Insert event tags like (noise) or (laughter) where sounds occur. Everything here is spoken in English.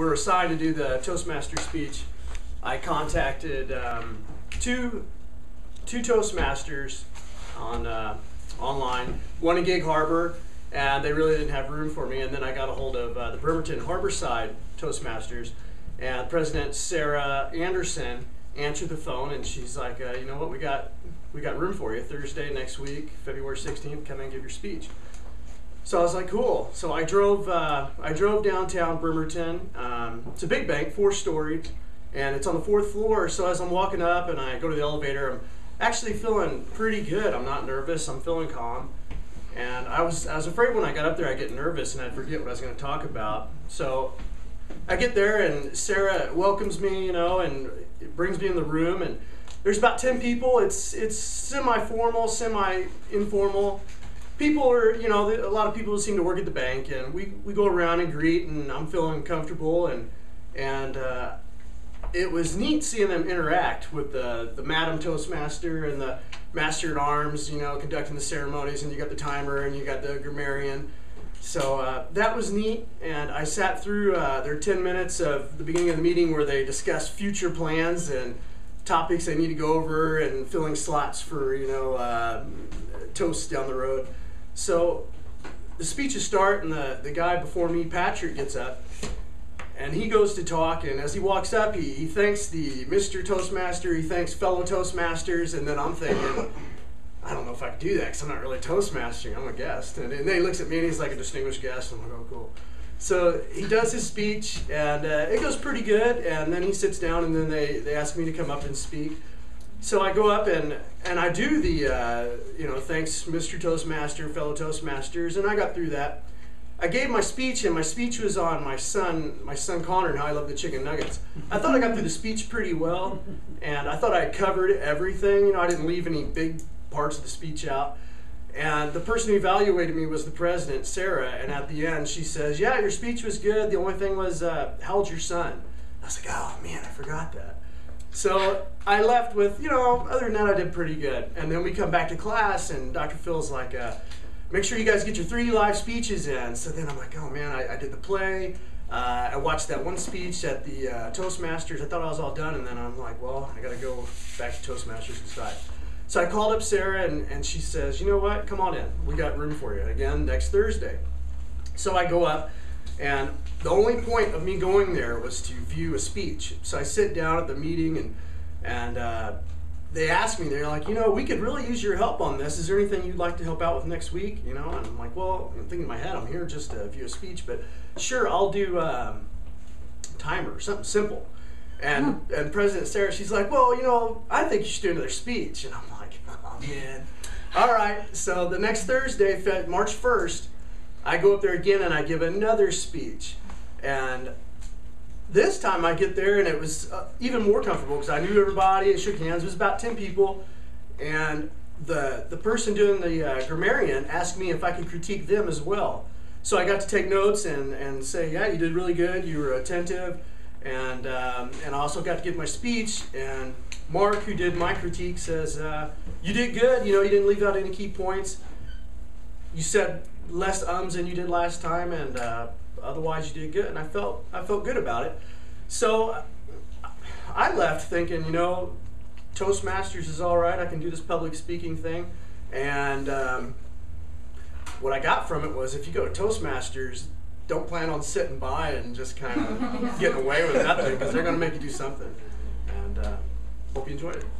were assigned to do the Toastmaster speech, I contacted um, two two Toastmasters on uh, online, one in Gig Harbor, and they really didn't have room for me. And then I got a hold of uh, the Bremerton Harborside Toastmasters, and President Sarah Anderson answered the phone, and she's like, uh, "You know what? We got we got room for you Thursday next week, February 16th. Come and give your speech." So I was like, "Cool." So I drove uh, I drove downtown Bremerton. Um, it's a big bank, four story, and it's on the fourth floor. So as I'm walking up and I go to the elevator, I'm actually feeling pretty good. I'm not nervous. I'm feeling calm. And I was I was afraid when I got up there I'd get nervous and I'd forget what I was going to talk about. So I get there and Sarah welcomes me, you know, and brings me in the room and there's about 10 people. It's it's semi-formal, semi-informal. People are, you know, a lot of people seem to work at the bank and we, we go around and greet and I'm feeling comfortable and and uh, it was neat seeing them interact with the, the Madam Toastmaster and the Master at Arms, you know, conducting the ceremonies, and you got the timer and you got the grammarian. So uh, that was neat, and I sat through uh, their 10 minutes of the beginning of the meeting where they discuss future plans and topics they need to go over and filling slots for, you know, uh, toasts down the road. So the speeches start, and the, the guy before me, Patrick, gets up and he goes to talk and as he walks up he, he thanks the mr toastmaster he thanks fellow toastmasters and then i'm thinking i don't know if i can do that because i'm not really toastmastering i'm a guest. And, and then he looks at me and he's like a distinguished guest. I'm like oh cool. So he does his speech and uh, it goes pretty good and then he sits down and then they, they ask me to come up and speak so i go up and, and i do the uh, you know thanks mr toastmaster fellow toastmasters and i got through that I gave my speech, and my speech was on my son, my son Connor, and how I love the chicken nuggets. I thought I got through the speech pretty well, and I thought I covered everything. You know, I didn't leave any big parts of the speech out. And the person who evaluated me was the president, Sarah. And at the end, she says, "Yeah, your speech was good. The only thing was, uh, how old's your son?" I was like, "Oh man, I forgot that." So I left with, you know, other than that, I did pretty good. And then we come back to class, and Dr. Phil's like. Uh, make sure you guys get your three live speeches in. So then I'm like, oh man, I, I did the play. Uh, I watched that one speech at the uh, Toastmasters. I thought I was all done, and then I'm like, well, I got to go back to Toastmasters and inside. So I called up Sarah, and, and she says, you know what? Come on in. We got room for you again next Thursday. So I go up, and the only point of me going there was to view a speech. So I sit down at the meeting, and and uh, they asked me, they're like, you know, we could really use your help on this. Is there anything you'd like to help out with next week? You know, and I'm like, well, I'm thinking in my head, I'm here just to view a speech, but sure, I'll do um, timer, something simple. And hmm. and President Sarah, she's like, well, you know, I think you should do another speech. (laughs) And I'm like, oh man. All right. So the next Thursday, March 1st, I go up there again and I give another speech. And this time I get there and it was uh, even more comfortable because I knew everybody and shook hands. It was about 10 people. And the, the person doing the uh, grammarian asked me if I could critique them as well. So I got to take notes and, and say, yeah, you did really good. You were attentive. And, um, and I also got to give my speech. And Mark, who did my critique, says, uh, you did good. You know, you didn't leave out any key points. You said less ums than you did last time. And uh, otherwise you did good and i felt i felt good about it. So i left thinking you know toastmasters is all right i can do this public speaking thing and um, what i got from it was if you go to toastmasters don't plan on sitting by and just kind of (laughs) getting away with nothing because they're going to make you do something. And uh, hope you enjoyed it